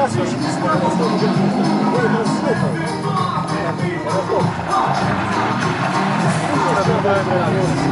сейчас я сейчас справа снова будет разлюхал. Продолжение следует...